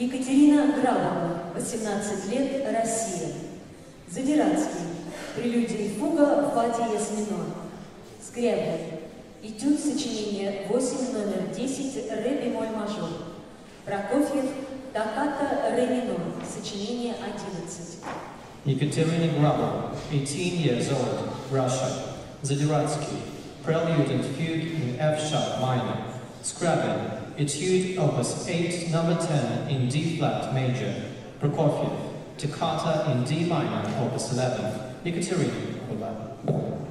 Екатерина Грабова, 18 лет, Россия. Задиратский. Прелюдия и фуга в фа диез минор. Скрябин. Этюд сочинение 8 номер 10 ре бемоль мажор. Прокофьев. Токката ре минор. Сочинение 11. Ekaterina Grabova, 18 years old, Russia. Zadiratsky, Prelude and Fugue in F-sharp minor. Scriabin, Etude Opus 8, number 10 in D-flat major. Prokofiev, Toccata in D minor, Opus 11. Ekaterina, 11.